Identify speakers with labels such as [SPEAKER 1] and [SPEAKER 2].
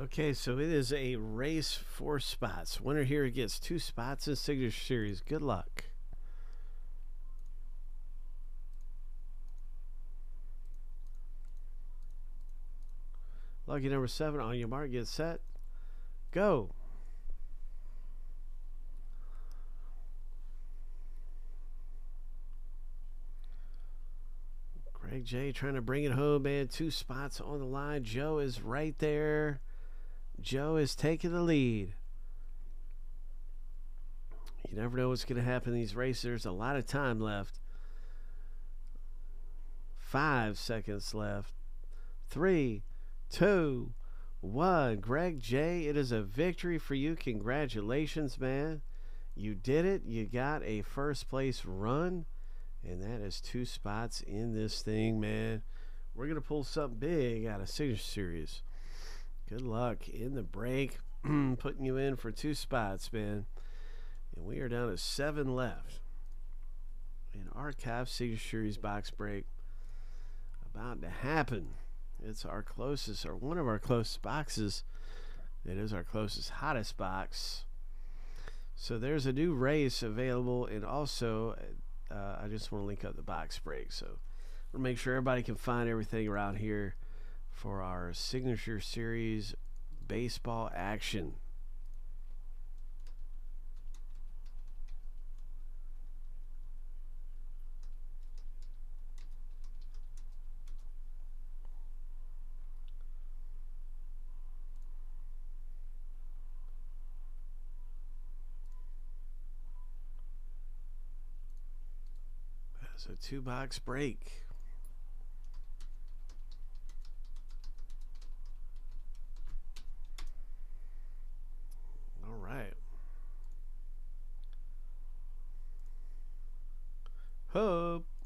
[SPEAKER 1] Okay, so it is a race for spots. Winner here gets two spots in Signature Series. Good luck. Lucky number seven on your mark, get set, go. Greg J trying to bring it home, man. Two spots on the line. Joe is right there. Joe is taking the lead. You never know what's going to happen in these races. There's a lot of time left. Five seconds left. Three, two, one. Greg J, it is a victory for you. Congratulations, man. You did it. You got a first place run. And that is two spots in this thing, man. We're going to pull something big out of Signature Series. Good luck in the break. Putting you in for two spots, man. And we are down to seven left. An archive Series box break about to happen. It's our closest, or one of our closest boxes. It is our closest, hottest box. So there's a new race available, and also uh, I just want to link up the box break. So we'll make sure everybody can find everything around here for our signature series baseball action. That's a two box break. All right. Hope.